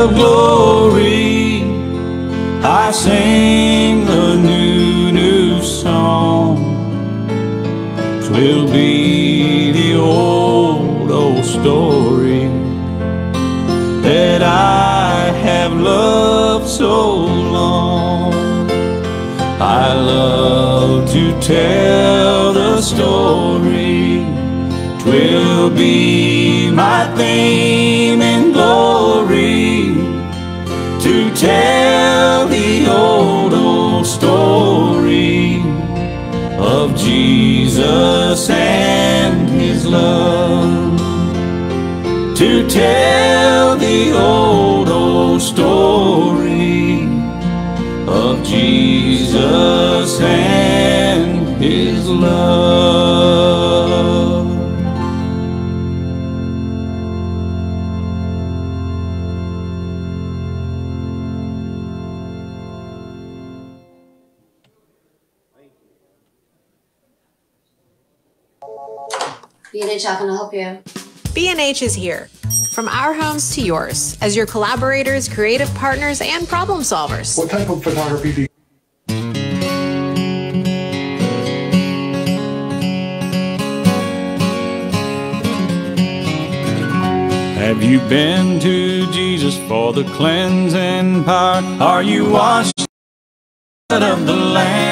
of glory, I sing a new, new song. Twill be the old, old story that I have loved so long. I love to tell the story. Twill be my theme tell the old, old story of Jesus and his love. To tell the old, old story of Jesus and his love. B&H, how can I help you? B&H is here. From our homes to yours, as your collaborators, creative partners, and problem solvers. What type of photography do you Have you been to Jesus for the cleansing power? Are you washed in the blood of the Lamb?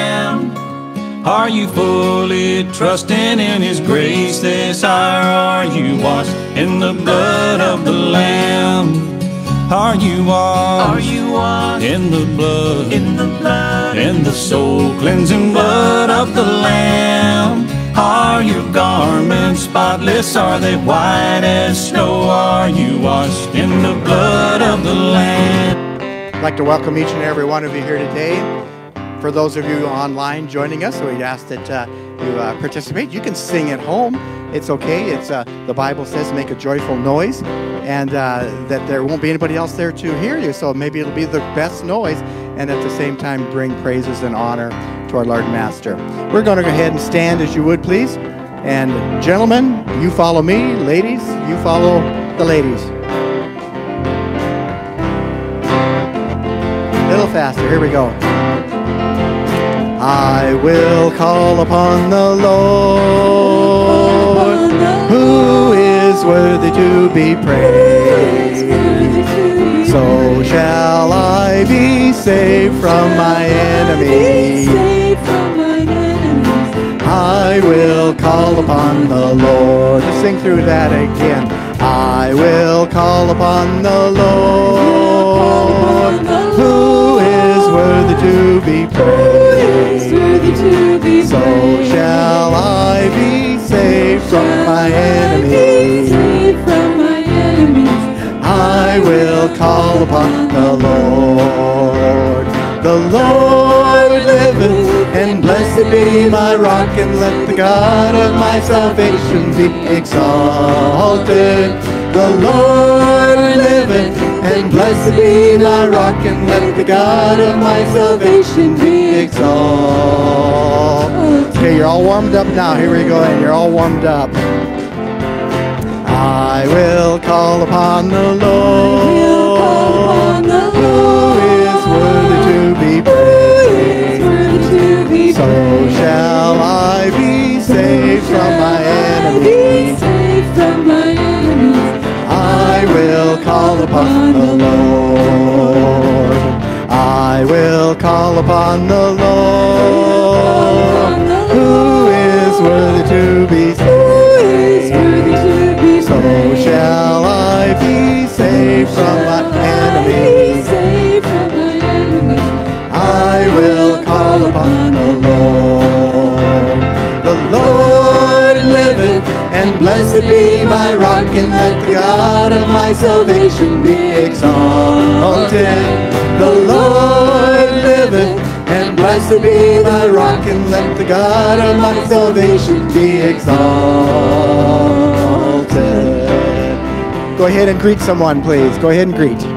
Are you fully trusting in His grace this hour? Are you washed in the blood of the Lamb? Are you washed? Are you washed in the blood? In the blood, in the soul cleansing blood of the Lamb? Are your garments spotless? Are they white as snow? Are you washed in the blood of the Lamb? I'd like to welcome each and every one of you here today. For those of you online joining us, we ask that uh, you uh, participate. You can sing at home. It's okay. It's uh, the Bible says make a joyful noise, and uh, that there won't be anybody else there to hear you. So maybe it'll be the best noise, and at the same time bring praises and honor to our Lord Master. We're going to go ahead and stand as you would, please. And gentlemen, you follow me. Ladies, you follow the ladies. A little faster. Here we go. I will call upon the Lord, who is worthy to be praised. So shall I be saved from my enemies. I will call upon the Lord. Just sing through that again. I will call upon the Lord, who is worthy to be praised. So shall I be saved from my enemies. I will call upon the Lord. The Lord liveth, and blessed be my rock, and let the God of my salvation be exalted. The Lord liveth, and blessed be my rock, and let the God of my salvation be exalted. Okay, you're all warmed up now. Here we go, and you're all warmed up. I will call upon the Lord, who is worthy to be praised. So shall I be saved from my enemies. I will call upon the Lord. I will call upon the Lord, blessed be my rock, and let the God of my salvation be exalted. The Lord liveth, and blessed be my rock, and let the God of my salvation be exalted. Go ahead and greet someone, please. Go ahead and greet.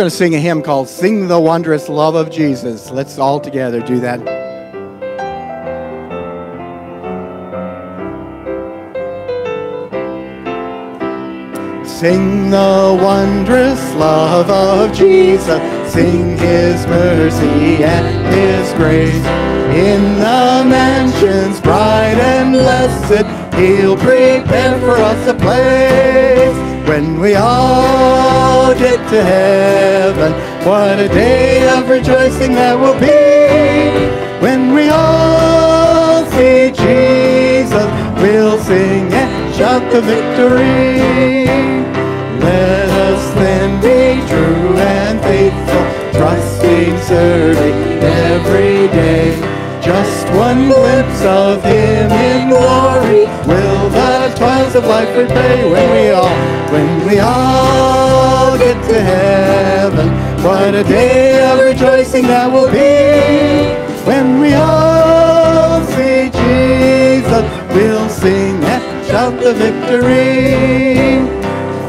Going to sing a hymn called Sing the Wondrous Love of Jesus. Let's all together do that. Sing the wondrous love of Jesus. Sing his mercy and his grace. In the mansions bright and blessed, he'll prepare for us a place. When we all get to heaven, what a day of rejoicing that will be. When we all see Jesus, we'll sing and shout the victory. Let us then be true and faithful, trusting, serving every day. Just one glimpse of Him in glory will the toils of life repay. When we all, when we all get to heaven, what a day of rejoicing that will be. When we all see Jesus, we'll sing and shout the victory.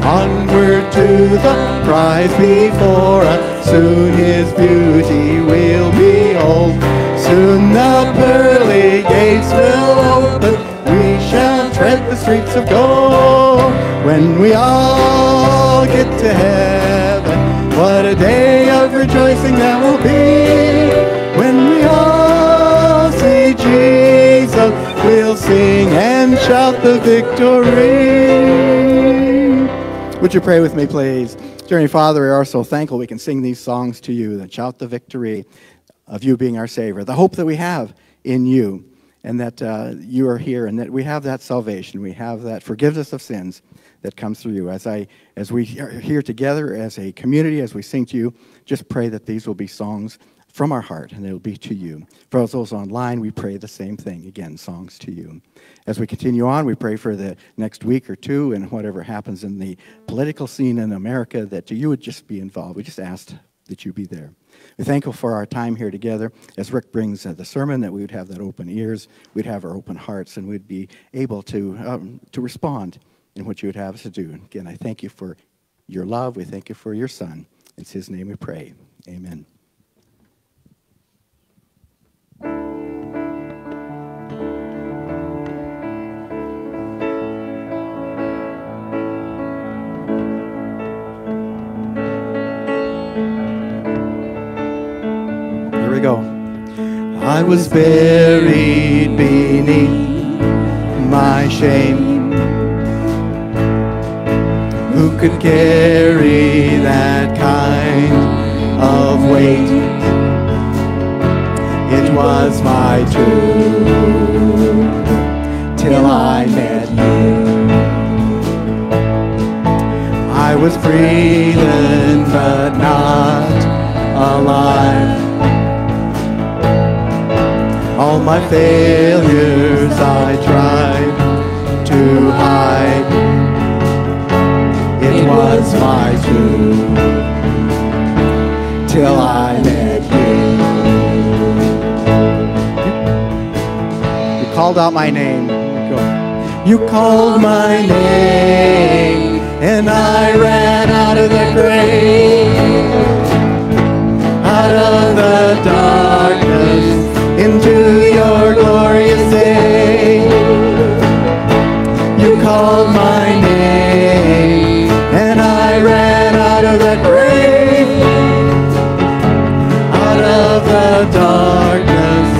Onward to the prize before us, soon His beauty will behold. Soon the pearly gates will open, we shall tread the streets of gold. When we all get to heaven, what a day of rejoicing that will be. When we all see Jesus, we'll sing and shout the victory. Would you pray with me, please? Dear Father, we are so thankful we can sing these songs to you that shout the victory of you being our Savior, the hope that we have in you, and that uh, you are here, and that we have that salvation, we have that forgiveness of sins that comes through you. As I, as we are here together as a community, as we sing to you, just pray that these will be songs from our heart, and it'll be to you. For those online, we pray the same thing again, songs to you. As we continue on, we pray for the next week or two and whatever happens in the political scene in America that you would just be involved. We just asked that you be there. We're thankful for our time here together. As Rick brings uh, the sermon, that we would have that open ears, we'd have our open hearts, and we'd be able to, um, to respond in what you would have us to do. Again, I thank you for your love. We thank you for your son. It's his name we pray. Amen. I was buried beneath my shame. Who could carry that kind of weight? It was my truth till I met you. I was breathing but not alive. All my failures I tried to hide. It was my truth till I met you. You called out my name. You called my name, and I ran out of the grave, out of the darkness into your glorious day. You called my name, and I ran out of that grave, out of the darkness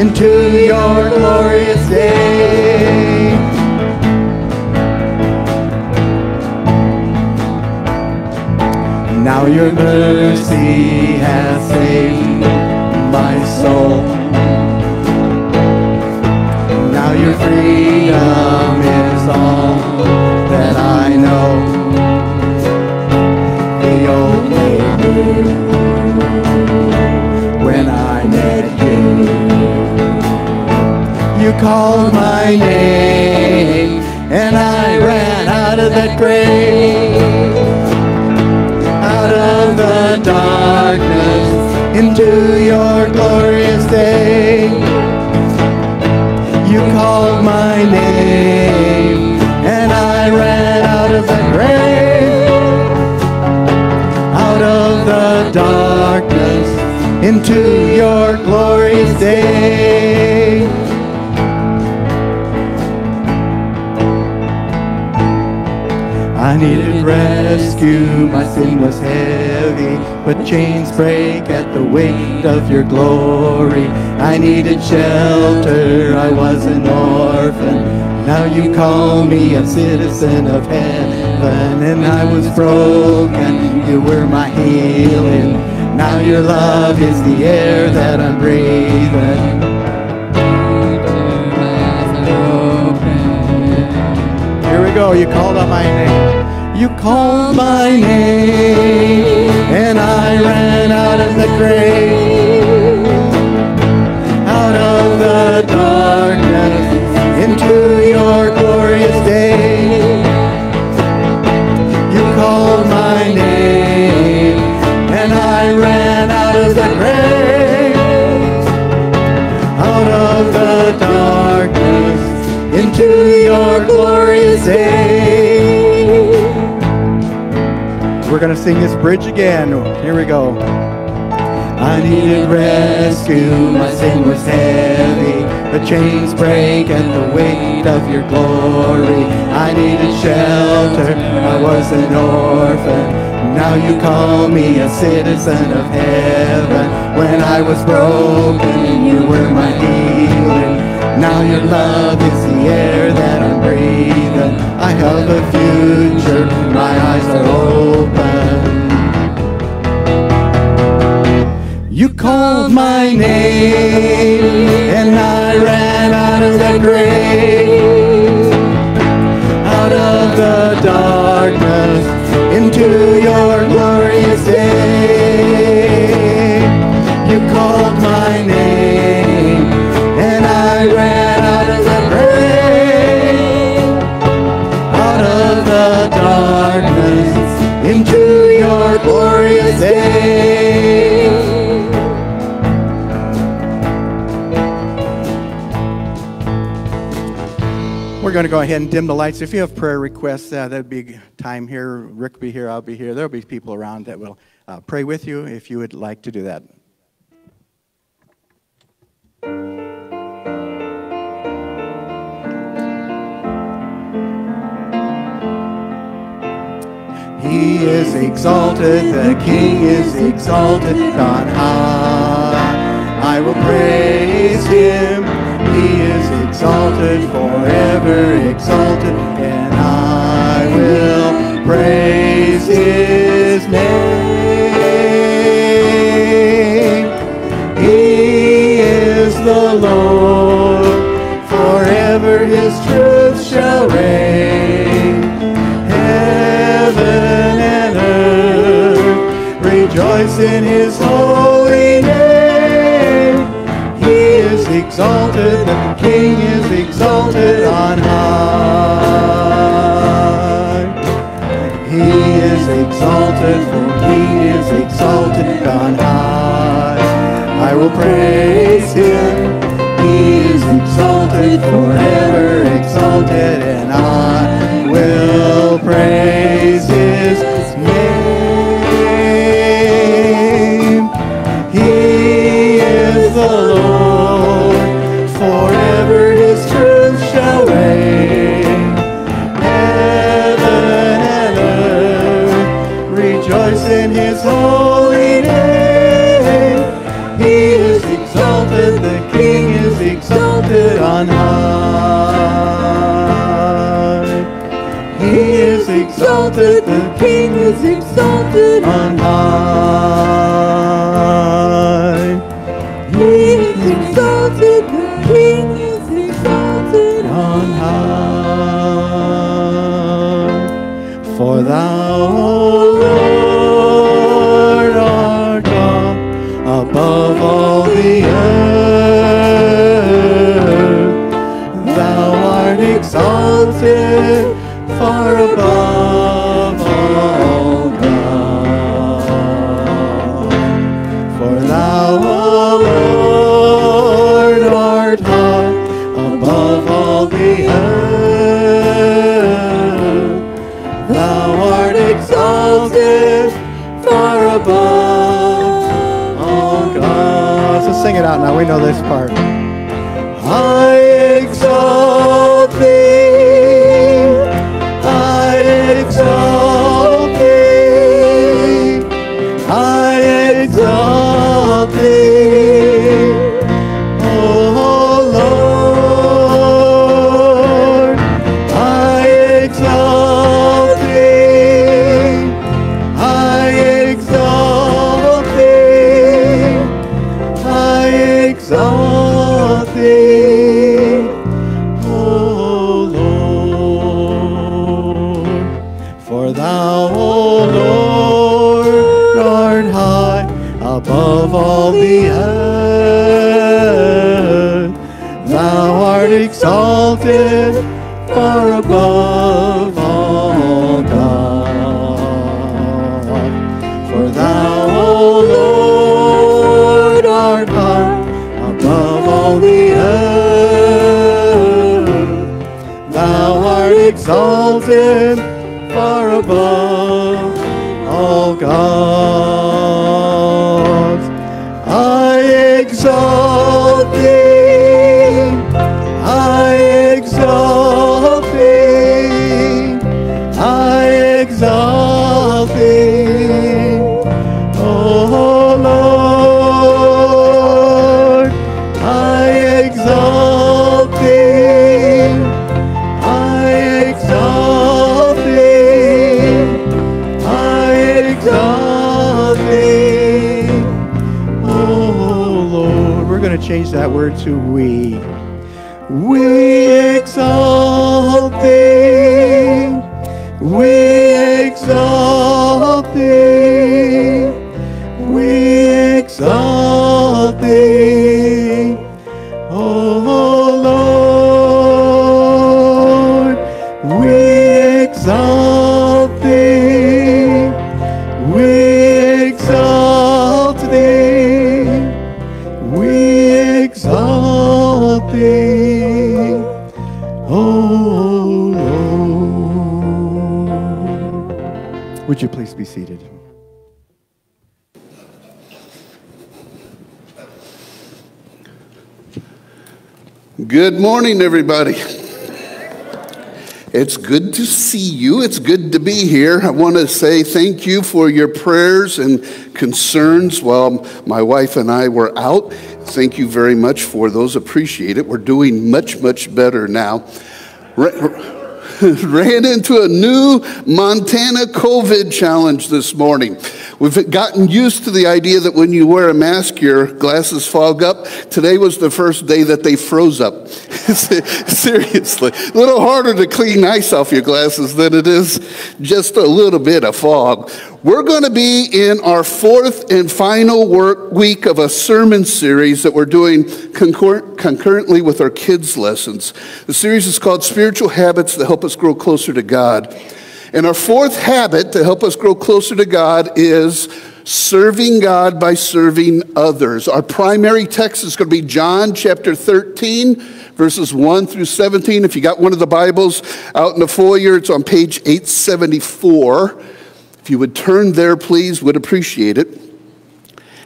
into your glorious day. Now your mercy has saved my soul. Your freedom is all that I know. The old new when I met you. You called my name and I ran out of that grave out of the darkness into your glorious day. Called my name, and I ran out of the grave, out of the darkness, into your glorious day. I needed rescue, my sin was heavy, but chains break at the weight of your glory. I needed shelter, I was an orphan. Now you call me a citizen of heaven, and I was broken, you were my healing. Now your love is the air that I'm breathing. Here we go. You called out my name. You called my name, and I ran out of the grave, out of the darkness, into your glorious day. You called my name, and I ran out of the grave, out of the darkness, into your glorious day. We're going to sing this bridge again. Here we go. I needed rescue, my sin was heavy. The chains break at the weight of your glory. I needed shelter, I was an orphan. Now you call me a citizen of heaven. When I was broken, you were my healing. Now your love is the air that I'm breathing. I have a future, my eyes are open. You called my name, and I ran out of the grave, out of the darkness, going to go ahead and dim the lights. If you have prayer requests, uh, that'd be time here. Rick be here. I'll be here. There'll be people around that will uh, pray with you if you would like to do that. He is exalted, the King is exalted on high. I will praise him. He is exalted, forever exalted, and I will praise his name. He is the Lord, forever his truth shall reign. Heaven and earth rejoice in his holy exalted, the King is exalted on high. He is exalted, for King is exalted on high. I will praise him. He is exalted, forever exalted, and I will praise his in his holy sing it out now. We know this part. Word to we. We please be seated? Good morning, everybody. It's good to see you. It's good to be here. I want to say thank you for your prayers and concerns while my wife and I were out. Thank you very much for those. Appreciate it. We're doing much, much better now. Ran into a new Montana COVID challenge this morning. We've gotten used to the idea that when you wear a mask, your glasses fog up. Today was the first day that they froze up. Seriously, a little harder to clean ice off your glasses than it is just a little bit of fog. We're going to be in our fourth and final work week of a sermon series that we're doing concur- concurrently with our kids' lessons. The series is called Spiritual Habits that Help Us Grow Closer to God. And our fourth habit to help us grow closer to God is serving God by serving others. Our primary text is going to be John chapter 13, verses 1 through 17. If you got one of the Bibles out in the foyer, it's on page 874. If you would turn there, please, would appreciate it.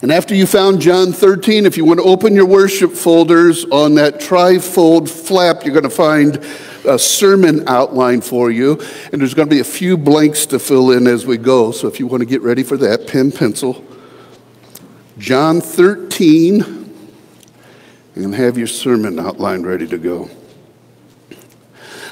And after you found John 13, if you want to open your worship folders on that trifold flap, you're going to find a sermon outline for you. And there's going to be a few blanks to fill in as we go. So if you want to get ready for that, pen, pencil. John 13, and have your sermon outline ready to go.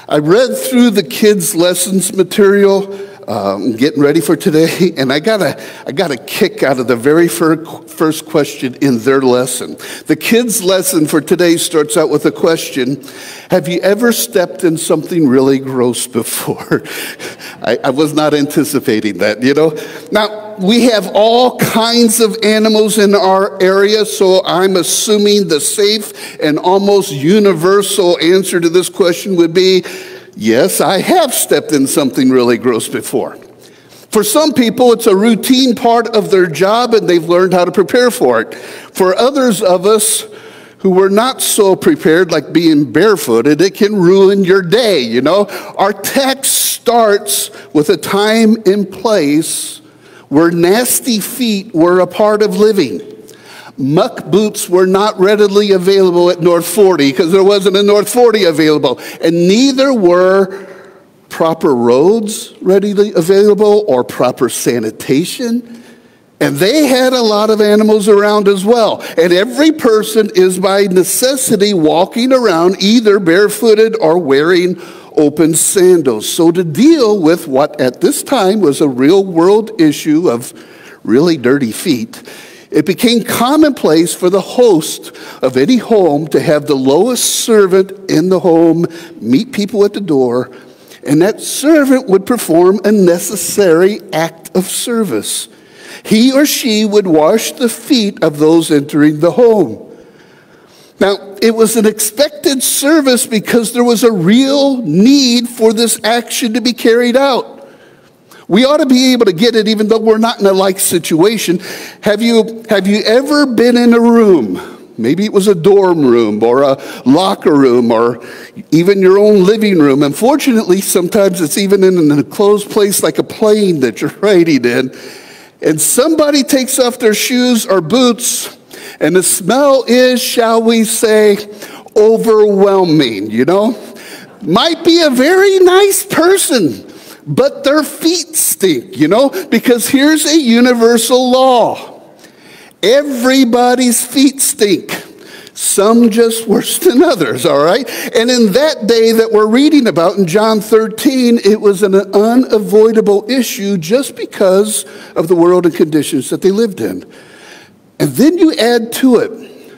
I read through the kids' lessons material um, getting ready for today, and I got a I got a kick out of the very fir- first question in their lesson. The kids' lesson for today starts out with a question: Have you ever stepped in something really gross before? I, I was not anticipating that, you know. Now we have all kinds of animals in our area, so I'm assuming the safe and almost universal answer to this question would be yes, I have stepped in something really gross before. For some people, it's a routine part of their job and they've learned how to prepare for it. For others of us, who were not so prepared, like being barefooted, it can ruin your day, you know? Our text starts with a time and place where nasty feet were a part of living. Muck boots were not readily available at North 40 because there wasn't a North 40 available. And neither were proper roads readily available or proper sanitation. And they had a lot of animals around as well. And every person is by necessity walking around either barefooted or wearing open sandals. So, to deal with what at this time was a real world issue of really dirty feet, it became commonplace for the host of any home to have the lowest servant in the home meet people at the door, and that servant would perform a necessary act of service. He or she would wash the feet of those entering the home. Now, it was an expected service because there was a real need for this action to be carried out. We ought to be able to get it even though we're not in a like situation. Have you, have you ever been in a room? Maybe it was a dorm room or a locker room or even your own living room. Unfortunately, sometimes it's even in an enclosed place like a plane that you're riding in. And somebody takes off their shoes or boots, and the smell is, shall we say, overwhelming, you know? Might be a very nice person, but their feet stink, you know? Because here's a universal law everybody's feet stink. Some just worse than others, all right? And in that day that we're reading about in John 13, it was an unavoidable issue just because of the world and conditions that they lived in. And then you add to it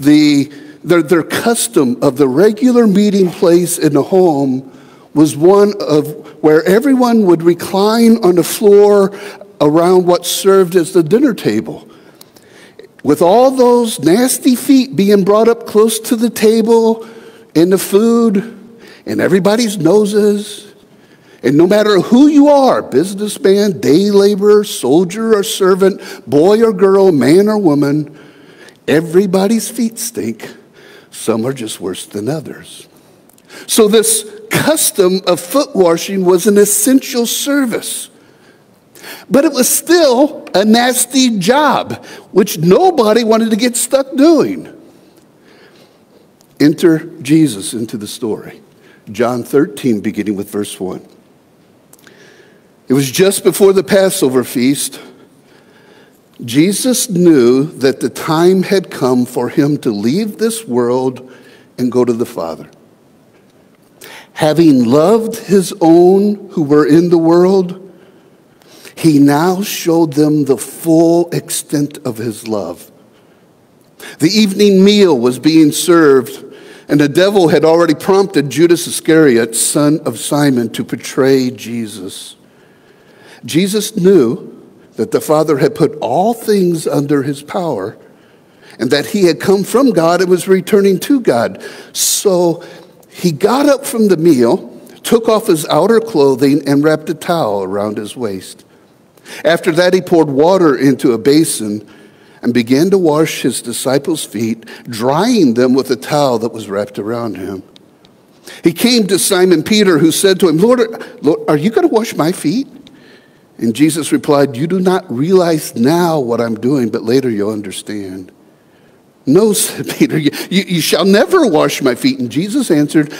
the, their, their custom of the regular meeting place in the home was one of where everyone would recline on the floor around what served as the dinner table. With all those nasty feet being brought up close to the table and the food and everybody's noses, and no matter who you are businessman, day laborer, soldier or servant, boy or girl, man or woman everybody's feet stink. Some are just worse than others. So, this custom of foot washing was an essential service. But it was still a nasty job, which nobody wanted to get stuck doing. Enter Jesus into the story. John 13, beginning with verse 1. It was just before the Passover feast. Jesus knew that the time had come for him to leave this world and go to the Father having loved his own who were in the world, he now showed them the full extent of his love. The evening meal was being served, and the devil had already prompted Judas Iscariot, son of Simon, to betray Jesus. Jesus knew that the Father had put all things under his power and that he had come from God and was returning to God. So he got up from the meal, took off his outer clothing, and wrapped a towel around his waist. After that, he poured water into a basin and began to wash his disciples' feet, drying them with a towel that was wrapped around him. He came to Simon Peter, who said to him, Lord, Lord are you going to wash my feet? And Jesus replied, You do not realize now what I'm doing, but later you'll understand. No, said Peter, you, you, shall never wash my feet. And Jesus answered,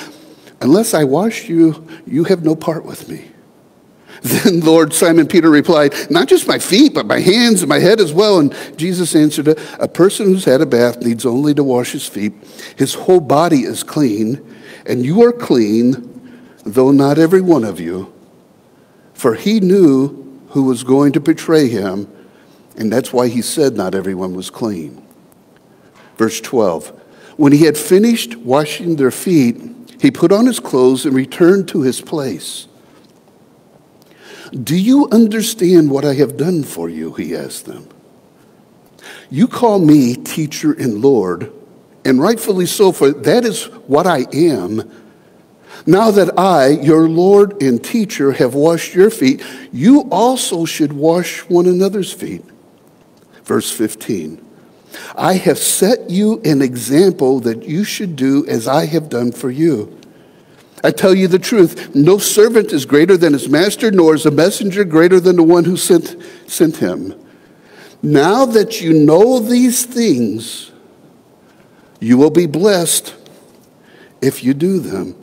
Unless I wash you, you have no part with me. Then Lord Simon Peter replied, Not just my feet, but my hands and my head as well. And Jesus answered, A person who's had a bath needs only to wash his feet. His whole body is clean, and you are clean, though not every one of you. For he knew who was going to betray him, and that's why he said not everyone was clean. Verse 12 When he had finished washing their feet, he put on his clothes and returned to his place. Do you understand what I have done for you? He asked them. You call me teacher and Lord, and rightfully so, for that is what I am. Now that I, your Lord and teacher, have washed your feet, you also should wash one another's feet. Verse 15. I have set you an example that you should do as I have done for you. I tell you the truth no servant is greater than his master, nor is a messenger greater than the one who sent, sent him. Now that you know these things, you will be blessed if you do them.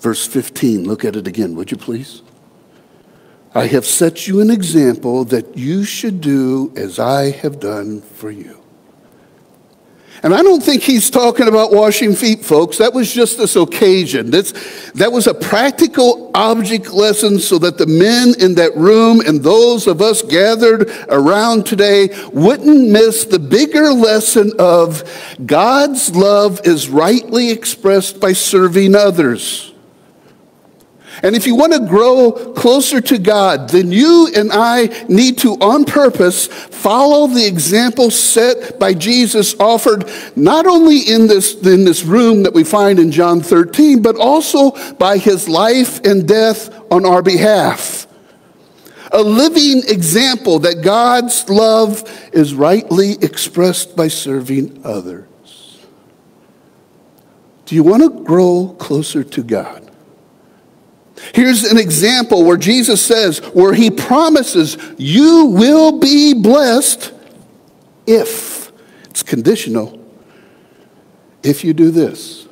Verse 15, look at it again, would you please? I have set you an example that you should do as I have done for you. And I don't think he's talking about washing feet, folks. That was just this occasion. That's, that was a practical object lesson so that the men in that room and those of us gathered around today wouldn't miss the bigger lesson of God's love is rightly expressed by serving others. And if you want to grow closer to God, then you and I need to, on purpose, follow the example set by Jesus, offered not only in this, in this room that we find in John 13, but also by his life and death on our behalf. A living example that God's love is rightly expressed by serving others. Do you want to grow closer to God? Here's an example where Jesus says, where he promises, you will be blessed if, it's conditional, if you do this.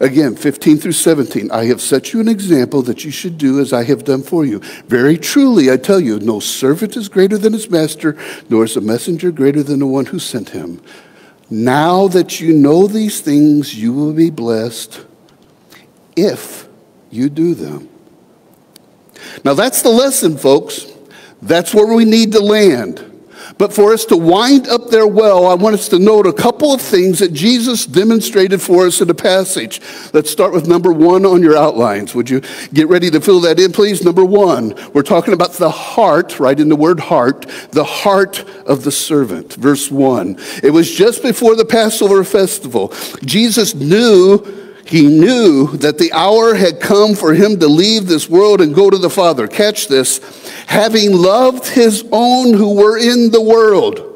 Again, 15 through 17, I have set you an example that you should do as I have done for you. Very truly, I tell you, no servant is greater than his master, nor is a messenger greater than the one who sent him. Now that you know these things, you will be blessed if you do them. Now, that's the lesson, folks. That's where we need to land. But for us to wind up there well, I want us to note a couple of things that Jesus demonstrated for us in the passage. Let's start with number one on your outlines. Would you get ready to fill that in, please? Number one, we're talking about the heart, right in the word heart, the heart of the servant. Verse one. It was just before the Passover festival. Jesus knew he knew that the hour had come for him to leave this world and go to the Father. Catch this. Having loved his own who were in the world.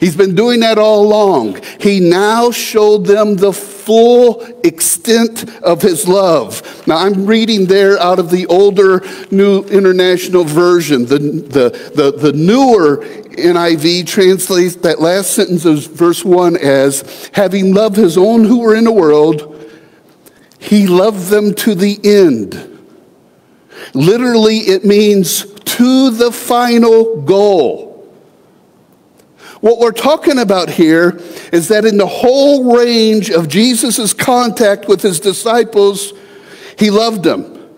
He's been doing that all along. He now showed them the full extent of his love. Now, I'm reading there out of the older New International Version. The, the, the, the newer NIV translates that last sentence of verse 1 as having loved his own who were in the world he loved them to the end. Literally, it means to the final goal. What we're talking about here is that in the whole range of Jesus' contact with his disciples, he loved them.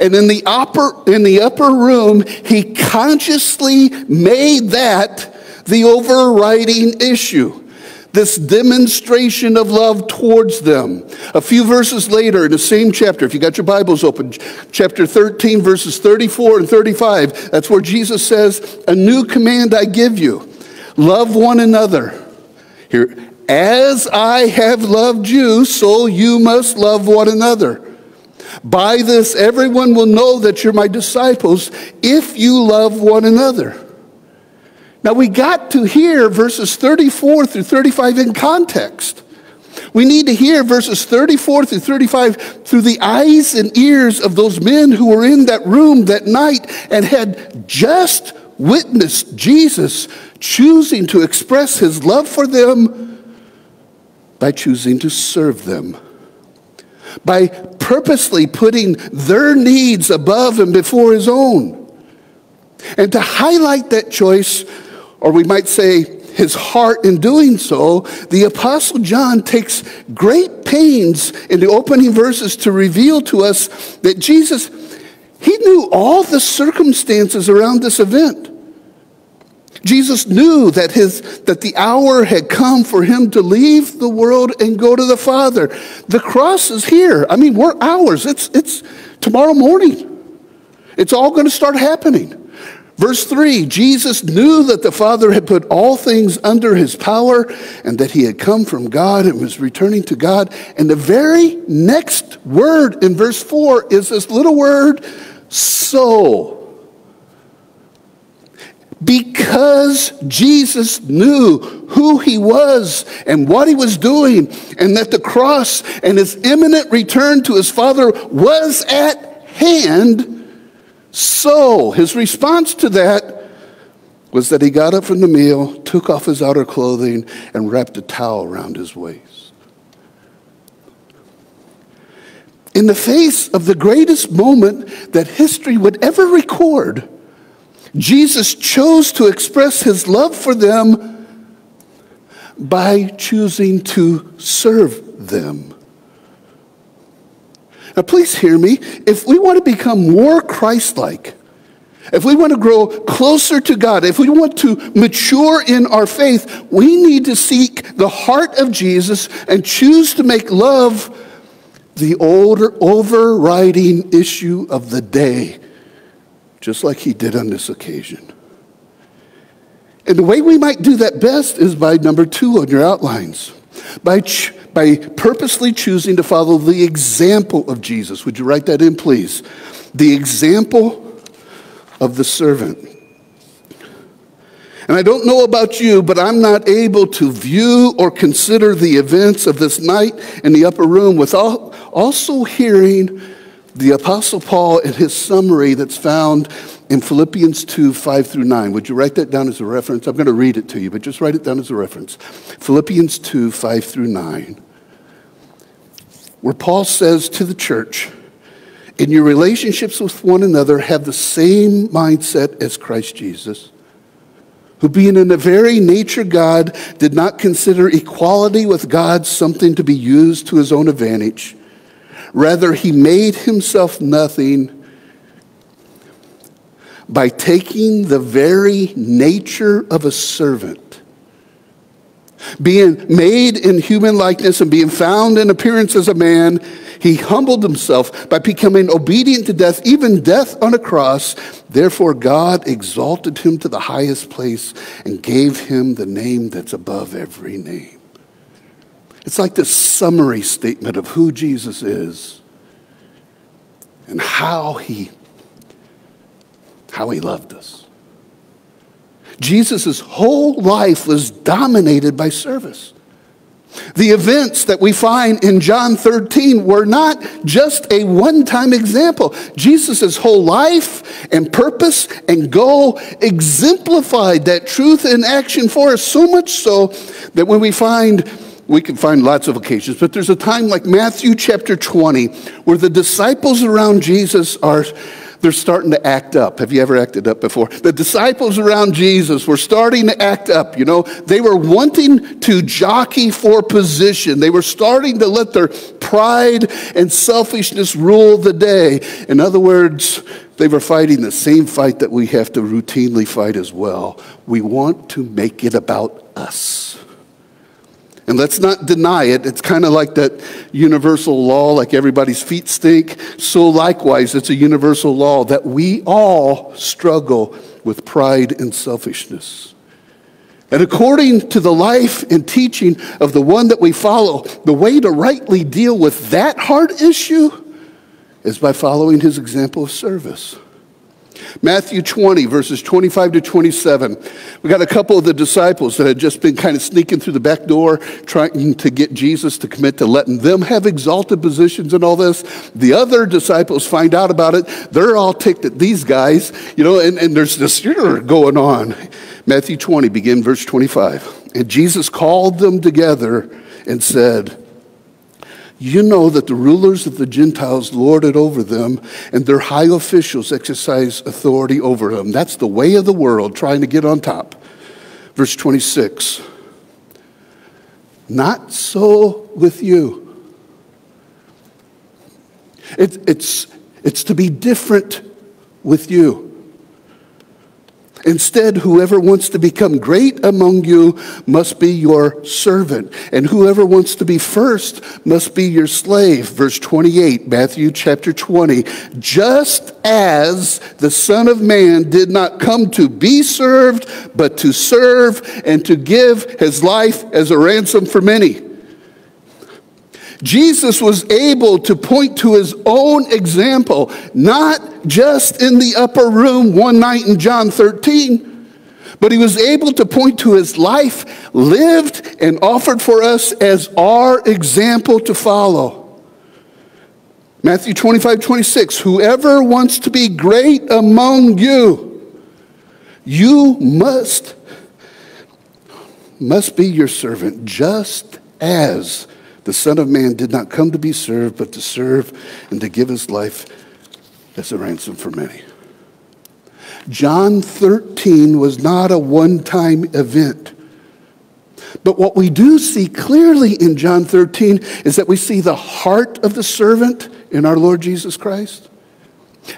And in the upper, in the upper room, he consciously made that the overriding issue this demonstration of love towards them. A few verses later in the same chapter, if you got your Bibles open, chapter 13, verses 34 and 35, that's where Jesus says, A new command I give you love one another. Here, as I have loved you, so you must love one another. By this, everyone will know that you're my disciples if you love one another. Now we got to hear verses 34 through 35 in context. We need to hear verses 34 through 35 through the eyes and ears of those men who were in that room that night and had just witnessed Jesus choosing to express his love for them by choosing to serve them, by purposely putting their needs above and before his own. And to highlight that choice, or we might say his heart in doing so, the Apostle John takes great pains in the opening verses to reveal to us that Jesus, he knew all the circumstances around this event. Jesus knew that, his, that the hour had come for him to leave the world and go to the Father. The cross is here. I mean, we're hours. It's, it's tomorrow morning. It's all going to start happening. Verse 3 Jesus knew that the Father had put all things under his power and that he had come from God and was returning to God. And the very next word in verse 4 is this little word, so. Because Jesus knew who he was and what he was doing, and that the cross and his imminent return to his Father was at hand So, his response to that was that he got up from the meal, took off his outer clothing, and wrapped a towel around his waist. In the face of the greatest moment that history would ever record, Jesus chose to express his love for them by choosing to serve them. Now, please hear me. If we want to become more Christ like, if we want to grow closer to God, if we want to mature in our faith, we need to seek the heart of Jesus and choose to make love the older, overriding issue of the day, just like he did on this occasion. And the way we might do that best is by number two on your outlines. By, ch- by purposely choosing to follow the example of Jesus. Would you write that in, please? The example of the servant. And I don't know about you, but I'm not able to view or consider the events of this night in the upper room without also hearing the Apostle Paul in his summary that's found in Philippians 2 5 through 9. Would you write that down as a reference? I'm going to read it to you, but just write it down as a reference. Philippians 2 5 through 9, where Paul says to the church, in your relationships with one another, have the same mindset as Christ Jesus, who, being in the very nature God, did not consider equality with God something to be used to his own advantage. Rather, he made himself nothing by taking the very nature of a servant, being made in human likeness and being found in appearance as a man, he humbled himself by becoming obedient to death, even death on a cross. Therefore, God exalted him to the highest place and gave him the name that's above every name. It's like this summary statement of who Jesus is and how he how he loved us. Jesus' whole life was dominated by service. The events that we find in John 13 were not just a one time example. Jesus' whole life and purpose and goal exemplified that truth in action for us, so much so that when we find we can find lots of occasions, but there's a time like Matthew chapter 20 where the disciples around Jesus are they're starting to act up. Have you ever acted up before? The disciples around Jesus were starting to act up. You know, they were wanting to jockey for position. They were starting to let their pride and selfishness rule the day. In other words, they were fighting the same fight that we have to routinely fight as well. We want to make it about us. And let's not deny it. It's kind of like that universal law, like everybody's feet stink. So, likewise, it's a universal law that we all struggle with pride and selfishness. And according to the life and teaching of the one that we follow, the way to rightly deal with that hard issue is by following his example of service. Matthew 20, verses 25 to 27. We got a couple of the disciples that had just been kind of sneaking through the back door, trying to get Jesus to commit to letting them have exalted positions and all this. The other disciples find out about it. They're all ticked at these guys, you know, and, and there's this going on. Matthew 20, begin verse 25. And Jesus called them together and said, you know that the rulers of the Gentiles lord it over them, and their high officials exercise authority over them. That's the way of the world, trying to get on top. Verse 26 Not so with you. It, it's, it's to be different with you. Instead, whoever wants to become great among you must be your servant, and whoever wants to be first must be your slave. Verse 28, Matthew chapter 20. Just as the Son of Man did not come to be served, but to serve and to give his life as a ransom for many. Jesus was able to point to his own example, not just in the upper room one night in John 13, but he was able to point to his life lived and offered for us as our example to follow. Matthew 25, 26. Whoever wants to be great among you, you must, must be your servant, just as the Son of Man did not come to be served, but to serve and to give his life as a ransom for many. John 13 was not a one time event. But what we do see clearly in John 13 is that we see the heart of the servant in our Lord Jesus Christ.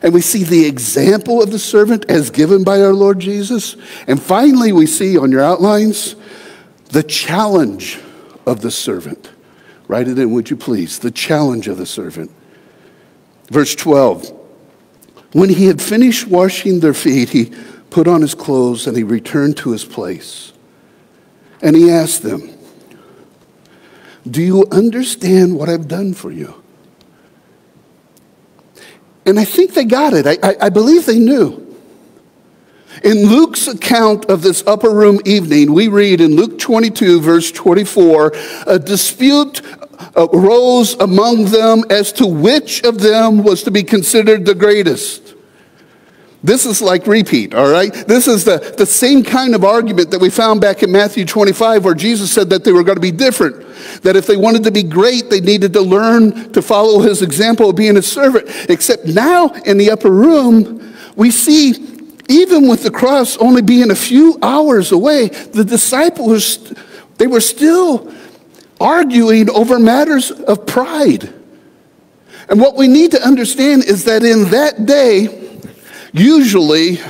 And we see the example of the servant as given by our Lord Jesus. And finally, we see on your outlines the challenge of the servant. Write it in, would you please? The challenge of the servant. Verse 12. When he had finished washing their feet, he put on his clothes and he returned to his place. And he asked them, Do you understand what I've done for you? And I think they got it. I, I, I believe they knew. In Luke's account of this upper room evening, we read in Luke 22, verse 24, a dispute Uh, arose among them as to which of them was to be considered the greatest. This is like repeat, all right? This is the, the same kind of argument that we found back in Matthew 25, where Jesus said that they were going to be different. That if they wanted to be great, they needed to learn to follow his example of being a servant. Except now in the upper room, we see, even with the cross only being a few hours away, the disciples, they were still arguing over matters of pride. And what we need to understand is that in that day, Usually,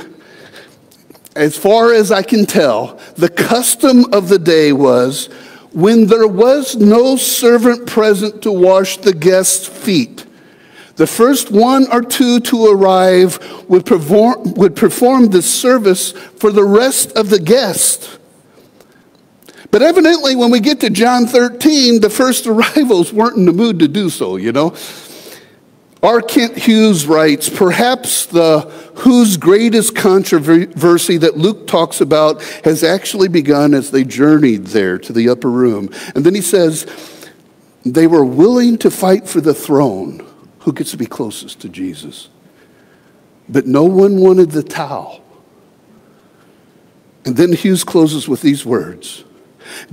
as far as I can tell, the custom of the day was when there was no servant present to wash the guest's feet, the first one or two to arrive would perform, would perform this service for the rest of the guests. But evidently, when we get to John 13, the first arrivals weren't in the mood to do so, you know. R. Kent Hughes writes, perhaps the whose greatest controversy that Luke talks about has actually begun as they journeyed there to the upper room. And then he says, they were willing to fight for the throne. Who gets to be closest to Jesus? But no one wanted the towel. And then Hughes closes with these words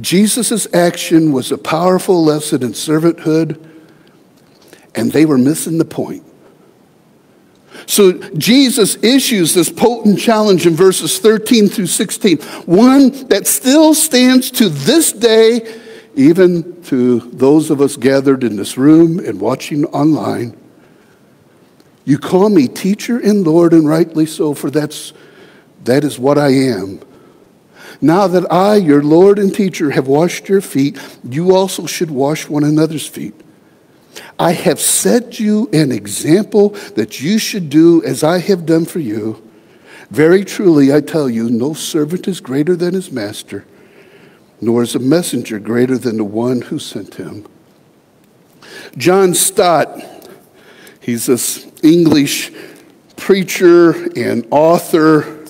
Jesus' action was a powerful lesson in servanthood and they were missing the point. So Jesus issues this potent challenge in verses 13 through 16, one that still stands to this day, even to those of us gathered in this room and watching online. You call me teacher and Lord, and rightly so, for that's, that is what I am. Now that I, your Lord and teacher, have washed your feet, you also should wash one another's feet. I have set you an example that you should do as I have done for you. Very truly, I tell you, no servant is greater than his master, nor is a messenger greater than the one who sent him. John Stott, he's this English preacher and author,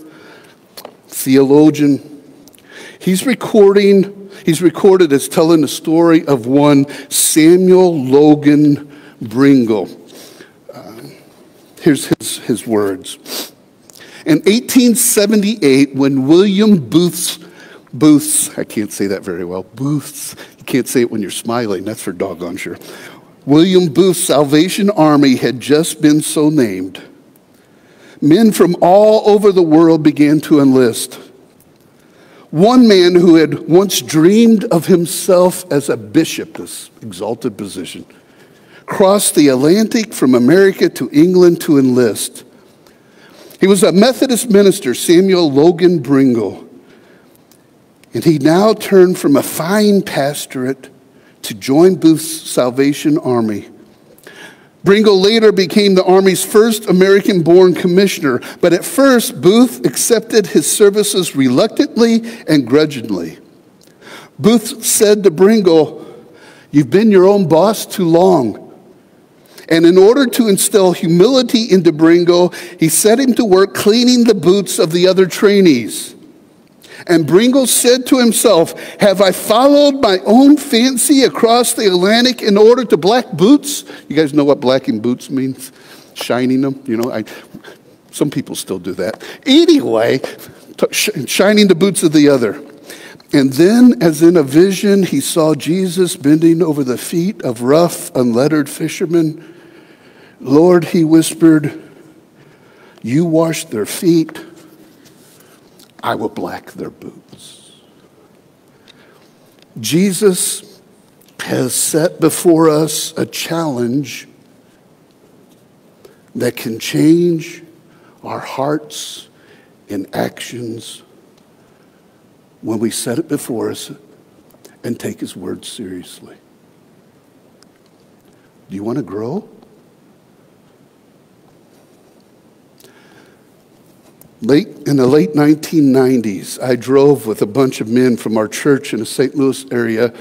theologian. He's recording He's recorded as telling the story of one Samuel Logan Brengle. Uh, here's his, his words. In 1878, when William Booth's, Booth's, I can't say that very well, Booth's, you can't say it when you're smiling, that's for doggone sure. William Booth's Salvation Army had just been so named. Men from all over the world began to enlist. One man who had once dreamed of himself as a bishop, this exalted position, crossed the Atlantic from America to England to enlist. He was a Methodist minister, Samuel Logan Brengle. And he now turned from a fine pastorate to join Booth's Salvation Army. Brengle later became the Army's first American born commissioner, but at first, Booth accepted his services reluctantly and grudgingly. Booth said to Brengle, You've been your own boss too long. And in order to instill humility into Brengle, he set him to work cleaning the boots of the other trainees. And Brengle said to himself, Have I followed my own fancy across the Atlantic in order to black boots? You guys know what blacking boots means? Shining them, you know. I, some people still do that. Anyway, shining the boots of the other. And then, as in a vision, he saw Jesus bending over the feet of rough, unlettered fishermen. Lord, he whispered, You wash their feet, I will black their boots. Jesus has set before us a challenge that can change our hearts and actions when we set it before us and take His word seriously. Do you want to grow? Late in the late 1990s, I drove with a bunch of men from our church in the St. Louis area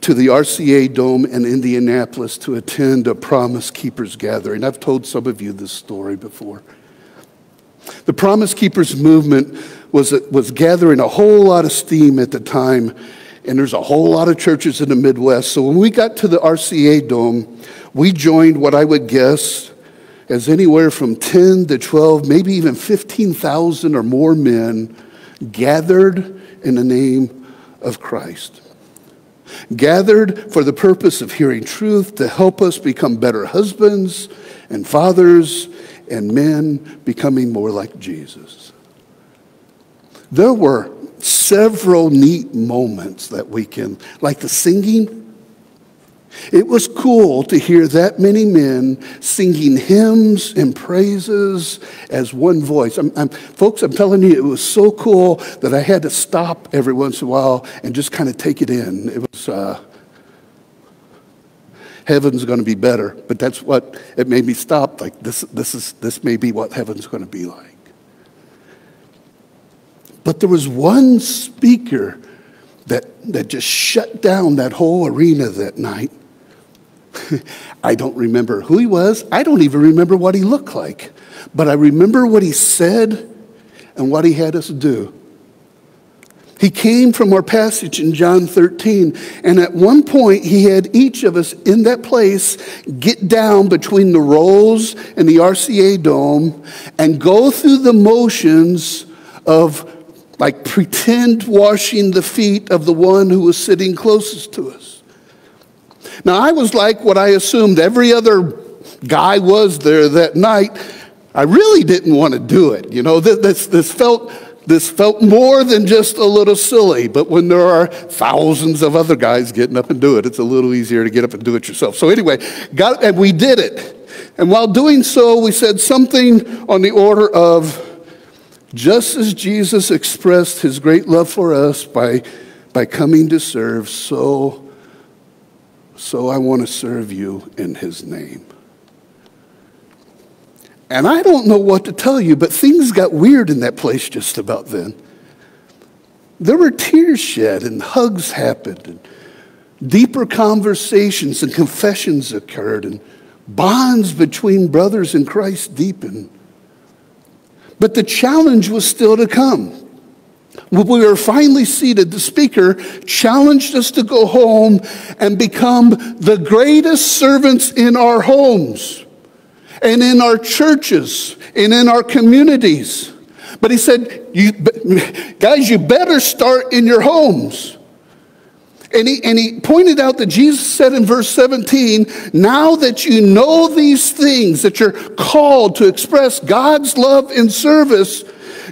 to the RCA Dome in Indianapolis to attend a Promise Keepers gathering. I've told some of you this story before. The Promise Keepers movement was, was gathering a whole lot of steam at the time, and there's a whole lot of churches in the Midwest. So when we got to the RCA Dome, we joined what I would guess as anywhere from 10 to 12, maybe even 15,000 or more men gathered in the name of Christ. Gathered for the purpose of hearing truth to help us become better husbands and fathers and men becoming more like Jesus. There were several neat moments that weekend, like the singing it was cool to hear that many men singing hymns and praises as one voice. I'm, I'm, folks, I'm telling you, it was so cool that I had to stop every once in a while and just kind of take it in. It was, uh, heaven's going to be better, but that's what it made me stop. Like, this, this, is, this may be what heaven's going to be like. But there was one speaker that, that just shut down that whole arena that night. I don't remember who he was. I don't even remember what he looked like. But I remember what he said and what he had us do. He came from our passage in John 13, and at one point he had each of us in that place get down between the rolls and the RCA dome and go through the motions of like pretend washing the feet of the one who was sitting closest to us. Now, I was like what I assumed every other guy was there that night. I really didn't want to do it. You know, this, this, felt, this felt more than just a little silly. But when there are thousands of other guys getting up and do it, it's a little easier to get up and do it yourself. So anyway, got, and we did it. And while doing so, we said something on the order of, just as Jesus expressed his great love for us by, by coming to serve, so so I want to serve you in his name. And I don't know what to tell you, but things got weird in that place just about then. There were tears shed and hugs happened, and deeper conversations and confessions occurred, and bonds between brothers in Christ deepened. But the challenge was still to come. When we were finally seated, the speaker challenged us to go home and become the greatest servants in our homes and in our churches and in our communities. But he said, you, guys, you better start in your homes. And he, and he pointed out that Jesus said in verse 17, now that you know these things, that you're called to express God's love in service,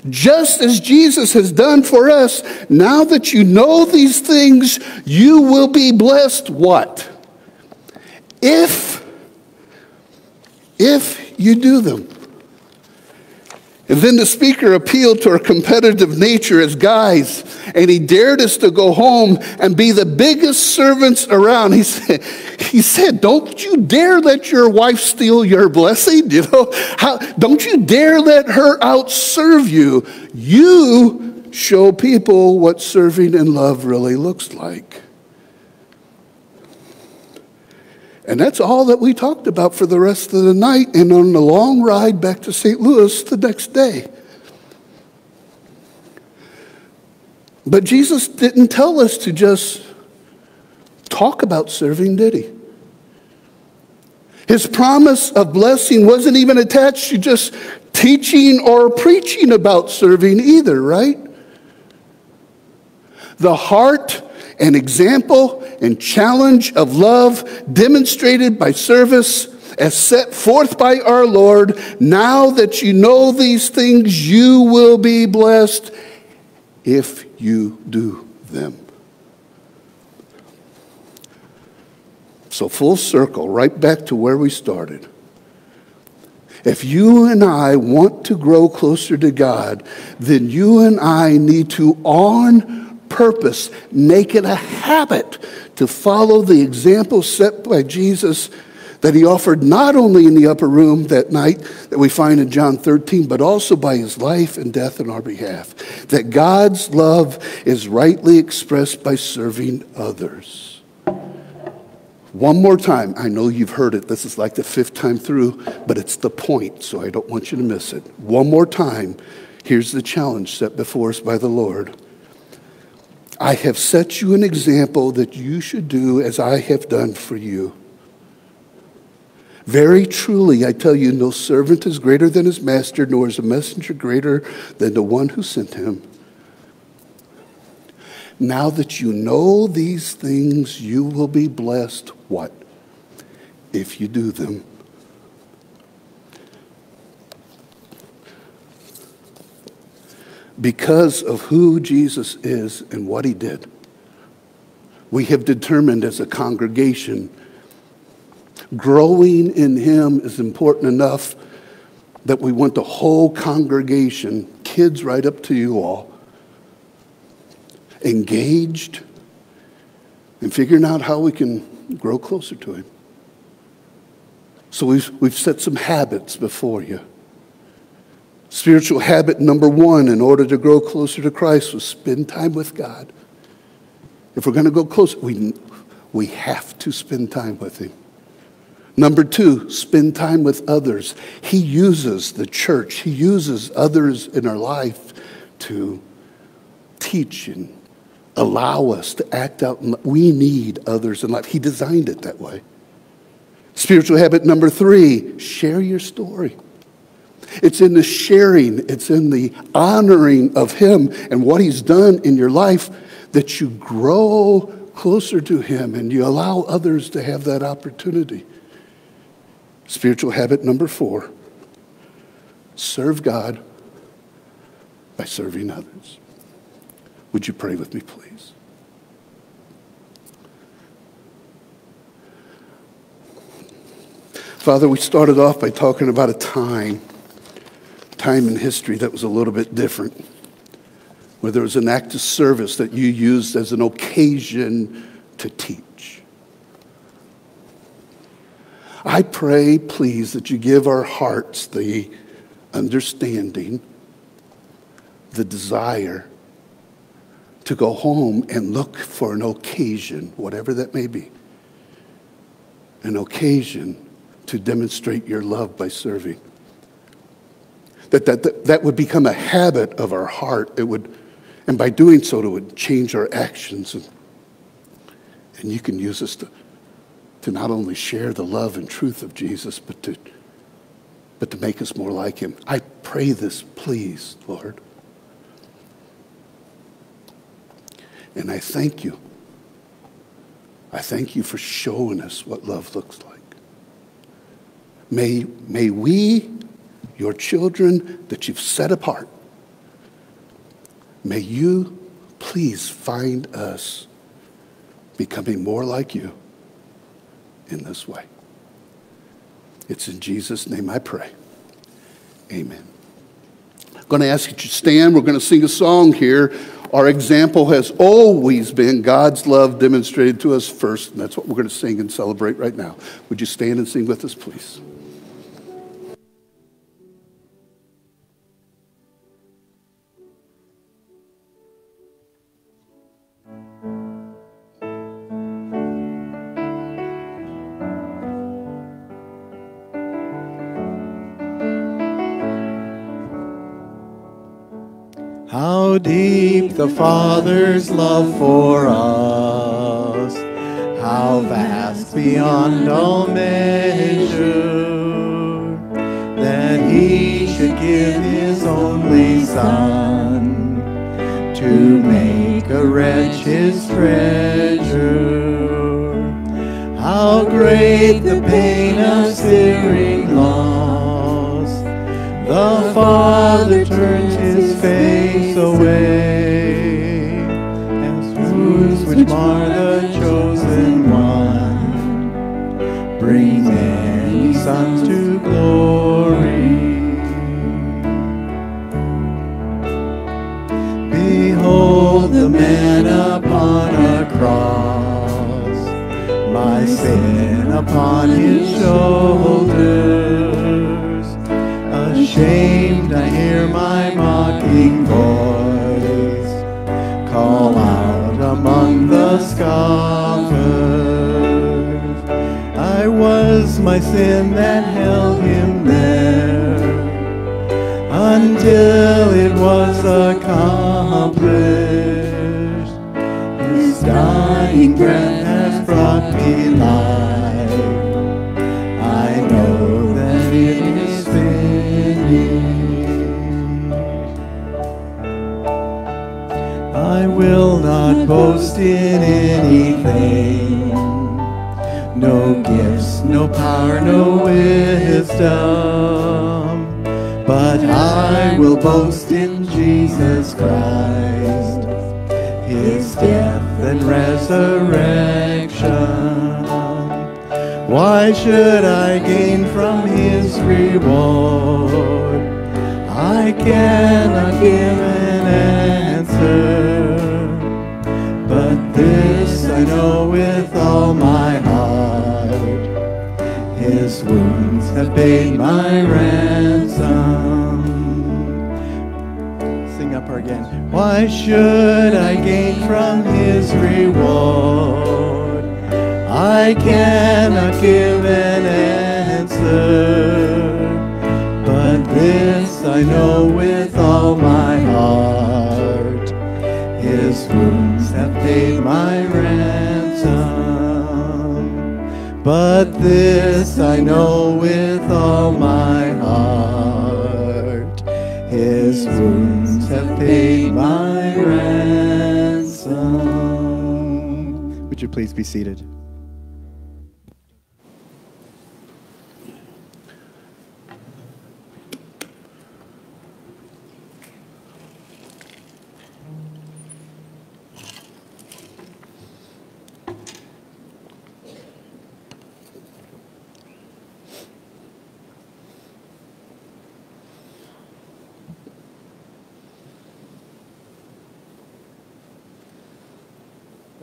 just as Jesus has done for us, now that you know these things, you will be blessed what? If, if you do them. And then the speaker appealed to our competitive nature as guys, and he dared us to go home and be the biggest servants around. He said, he said Don't you dare let your wife steal your blessing. You know, How, don't you dare let her outserve you. You show people what serving in love really looks like. And that's all that we talked about for the rest of the night and on the long ride back to St. Louis the next day. But Jesus didn't tell us to just talk about serving, did he? His promise of blessing wasn't even attached to just teaching or preaching about serving either, right? The heart and example and challenge of love demonstrated by service as set forth by our Lord. Now that you know these things, you will be blessed if you do them. So, full circle, right back to where we started. If you and I want to grow closer to God, then you and I need to, on purpose, make it a habit to follow the example set by Jesus that he offered not only in the upper room that night that we find in John 13, but also by his life and death on our behalf. That God's love is rightly expressed by serving others. One more time. I know you've heard it. This is like the fifth time through, but it's the point, so I don't want you to miss it. One more time. Here's the challenge set before us by the Lord. I have set you an example that you should do as I have done for you. Very truly, I tell you, no servant is greater than his master, nor is a messenger greater than the one who sent him. Now that you know these things, you will be blessed. What? If you do them. Because of who Jesus is and what he did, we have determined as a congregation growing in him is important enough that we want the whole congregation, kids right up to you all, engaged in figuring out how we can grow closer to Him. So we've, we've set some habits before you. Spiritual habit number one, in order to grow closer to Christ, was spend time with God. If we're going to go closer, we, we have to spend time with Him. Number two, spend time with others. He uses the church, He uses others in our life to teach and allow us to act out. We need others in life. He designed it that way. Spiritual habit number three share your story. It's in the sharing, it's in the honoring of Him and what He's done in your life that you grow closer to Him and you allow others to have that opportunity. Spiritual habit number four serve God by serving others. Would you pray with me, please? Father, we started off by talking about a time, time in history that was a little bit different, where there was an act of service that you used as an occasion to teach. I pray, please, that you give our hearts the understanding, the desire to go home and look for an occasion, whatever that may be, an occasion to demonstrate your love by serving. That, that, that, would become a habit of our heart. It would, and by doing so, it would change our actions. And, and you can use us to, to not only share the love and truth of Jesus, but to, but to make us more like him. I pray this, please, Lord. And I thank you. I thank you for showing us what love looks like. May, may we, your children that you've set apart, may you please find us becoming more like you in this way. It's in Jesus' name I pray. Amen. I'm going to ask that you stand. We're going to sing a song here. Our example has always been God's love demonstrated to us first, and that's what we're going to sing and celebrate right now. Would you stand and sing with us, please? The Father's love for us, how vast beyond all measure, that He should give His only Son to make a wretch His treasure. How great the pain of searing loss! The Father turns His face away, mar the chosen one bring many sons to glory. Behold the man upon a cross, my sin upon his shoulders. I was my sin that held him there until it was accomplished. His dying breath has brought me life. I know that it is finished. I will not boast in anything. No power, no wisdom. But I will boast in Jesus Christ, His death and resurrection. Why should I gain from His reward? I cannot give an answer. But this I know with all my have paid my ransom. Sing up again. Why should I gain from his reward? I cannot give an answer. But this I know with all my heart. His wounds have paid my ransom. But this I know with all my heart. His wounds have paid my ransom. Would you please be seated?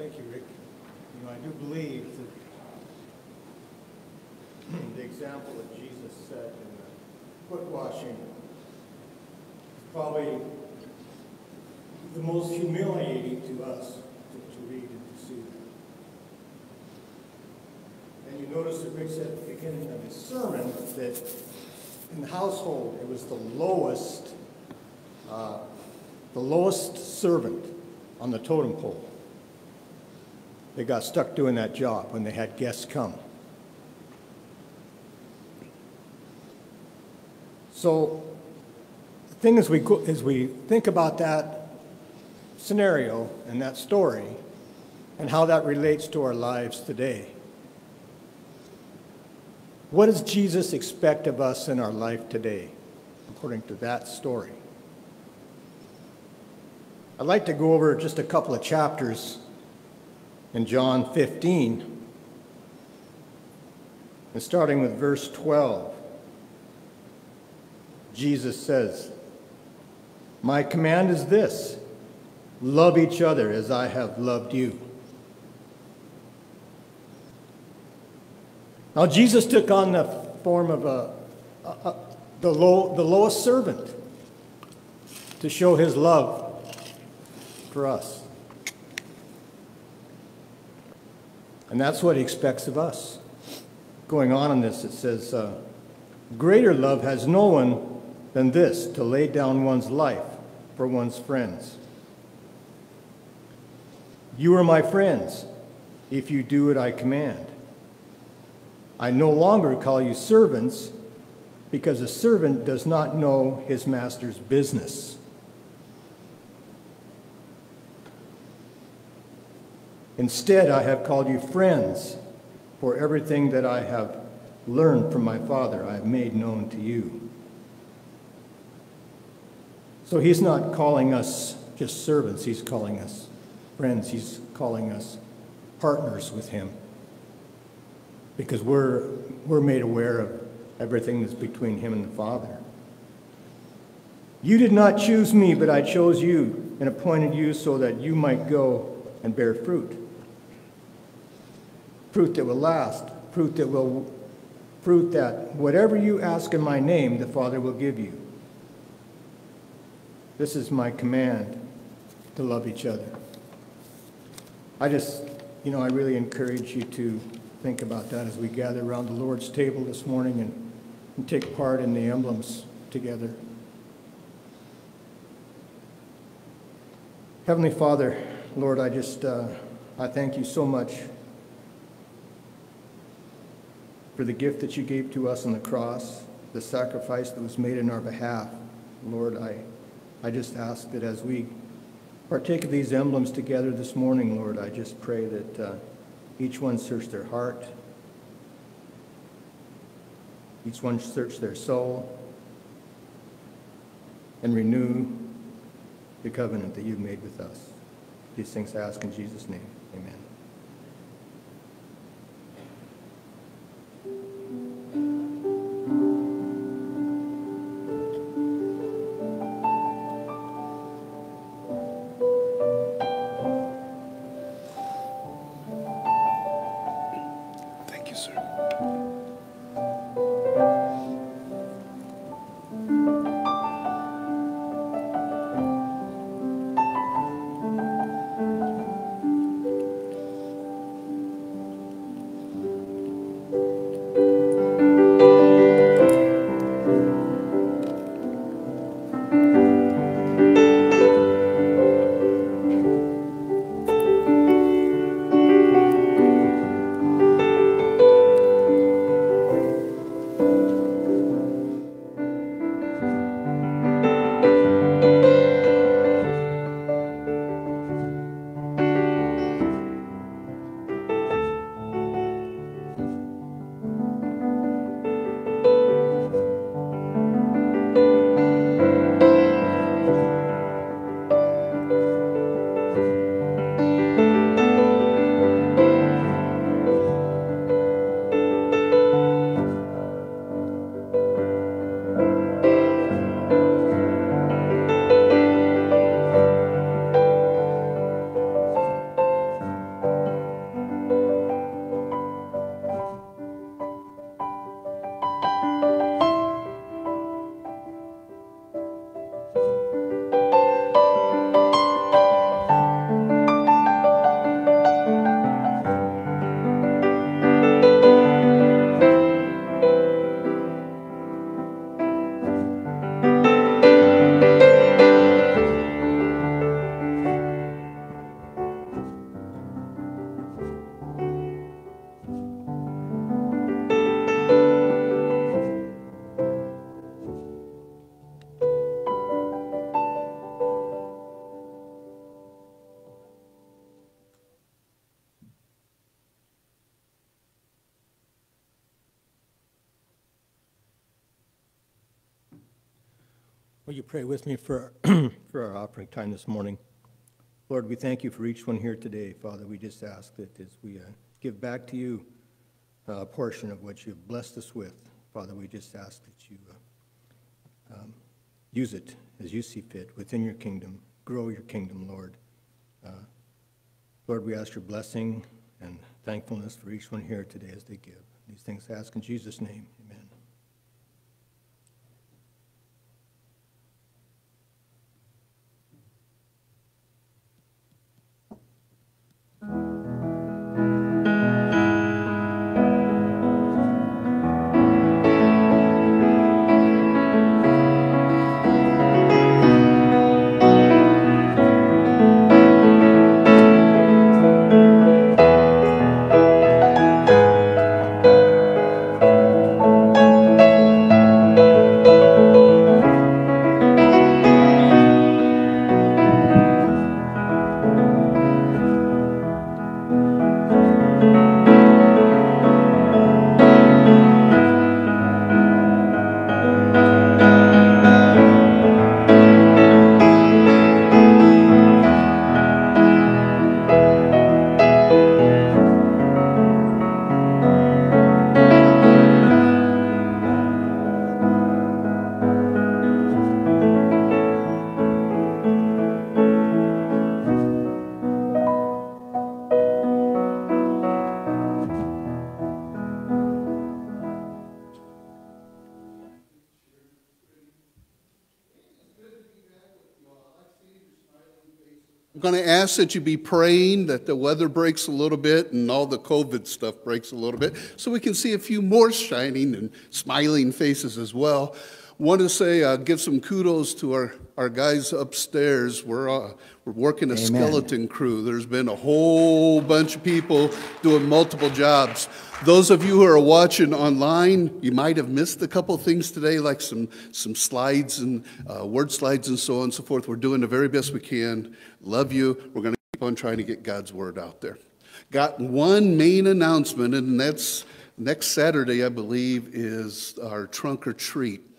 Thank you, Rick. You know, I do believe that the example that Jesus set in the foot washing is probably the most humiliating to us to, to read and to see. And you notice that Rick said at the beginning of his sermon that in the household it was the lowest, uh, the lowest servant on the totem pole. They got stuck doing that job when they had guests come. So, the thing is, we as we think about that scenario and that story and how that relates to our lives today, what does Jesus expect of us in our life today, according to that story? I'd like to go over just a couple of chapters in John 15, and starting with verse 12. Jesus says, My command is this love each other as I have loved you. Now, Jesus took on the form of a, a, a the, low, the lowest servant to show his love for us. And that's what he expects of us. Going on in this, it says, uh, Greater love has no one than this, to lay down one's life for one's friends. You are my friends if you do what I command. I no longer call you servants because a servant does not know his master's business. Instead, I have called you friends, for everything that I have learned from my Father I have made known to you. So he's not calling us just servants, he's calling us friends, he's calling us partners with him. Because we're, we're made aware of everything that's between him and the Father. You did not choose me, but I chose you and appointed you so that you might go and bear fruit. Fruit that will last, fruit that will fruit that whatever you ask in my name, the Father will give you. This is my command to love each other. I just, you know, I really encourage you to think about that as we gather around the Lord's table this morning and, and take part in the emblems together. Heavenly Father, Lord, I just, uh, I thank you so much for the gift that you gave to us on the cross, the sacrifice that was made in our behalf. Lord, I, I just ask that as we partake of these emblems together this morning, Lord, I just pray that uh, each one search their heart, each one search their soul, and renew the covenant that you've made with us. These things I ask in Jesus' name. Pray with me for, for our offering time this morning? Lord, we thank you for each one here today. Father, we just ask that as we uh, give back to you uh, a portion of what you've blessed us with, Father, we just ask that you uh, um, use it as you see fit within your kingdom. Grow your kingdom, Lord. Uh, Lord, we ask your blessing and thankfulness for each one here today as they give. These things I ask in Jesus' name. Ask that you be praying that the weather breaks a little bit and all the COVID stuff breaks a little bit so we can see a few more shining and smiling faces as well. Want to say, uh, give some kudos to our, our guys upstairs. We're, uh, we're working a Amen. skeleton crew. There's been a whole bunch of people doing multiple jobs. Those of you who are watching online, you might have missed a couple things today, like some, some slides and uh, word slides and so on and so forth. We're doing the very best we can. Love you. We're going to keep on trying to get God's word out there. Got one main announcement, and that's next Saturday, I believe, is our trunk or treat.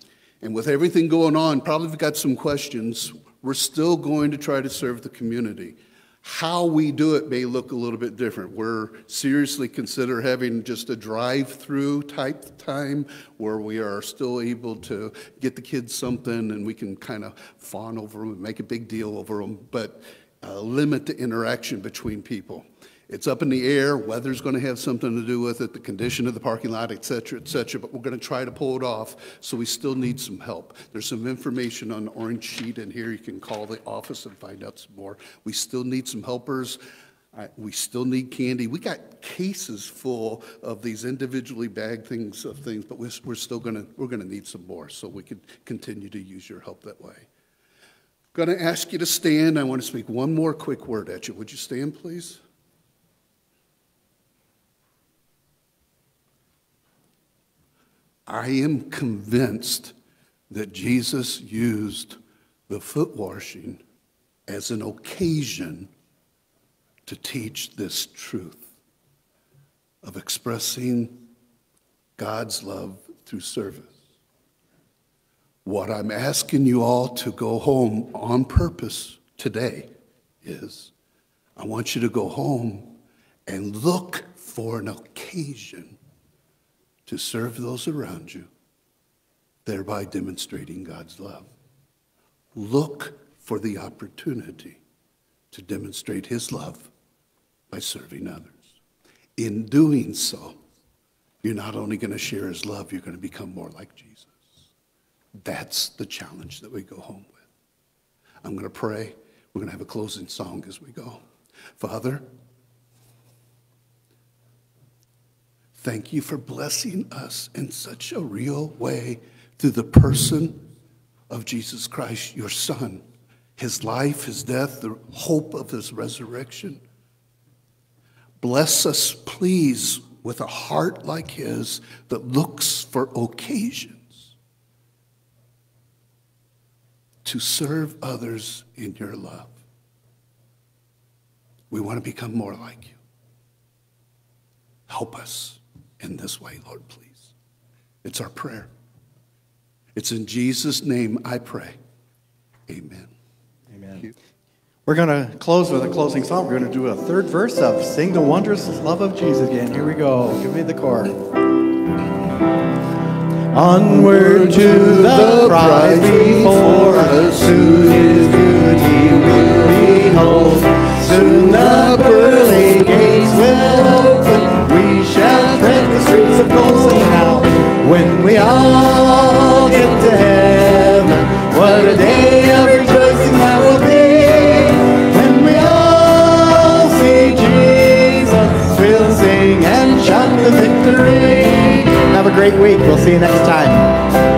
And with everything going on, probably we've got some questions. We're still going to try to serve the community. How we do it may look a little bit different. We're seriously consider having just a drive-through type time where we are still able to get the kids something and we can kind of fawn over them and make a big deal over them, but uh, limit the interaction between people. It's up in the air. Weather's going to have something to do with it, the condition of the parking lot, et cetera, et cetera. But we're going to try to pull it off. So we still need some help. There's some information on the orange sheet in here. You can call the office and find out some more. We still need some helpers. I- We still need candy. We got cases full of these individually bagged things of things, but we're, we're still going to, we're going to need some more so we can continue to use your help that way. Going to ask you to stand. I want to speak one more quick word at you. Would you stand, please? I am convinced that Jesus used the foot washing as an occasion to teach this truth of expressing God's love through service. What I'm asking you all to go home on purpose today is I want you to go home and look for an occasion to serve those around you, thereby demonstrating God's love. Look for the opportunity to demonstrate His love by serving others. In doing so, you're not only going to share His love, you're going to become more like Jesus. That's the challenge that we go home with. I'm going to pray. We're going to have a closing song as we go. Father, Thank you for blessing us in such a real way through the person of Jesus Christ, your Son, his life, his death, the hope of his resurrection. Bless us, please, with a heart like his that looks for occasions to serve others in your love. We want to become more like you. Help us in this way, Lord, please. It's our prayer. It's in Jesus' name I pray. Amen. Amen. We're going to close with a closing song. We're going to do a third verse of Sing the Wondrous Love of Jesus again. Here we go. Give me the chord. Onward to the prize before us, soon his beauty will behold. Soon the pearly gates will open, streets of gold. Now, when we all get to heaven, what a day of rejoicing that will be. When we all see Jesus, we'll sing and shout the victory. Have a great week. We'll see you next time.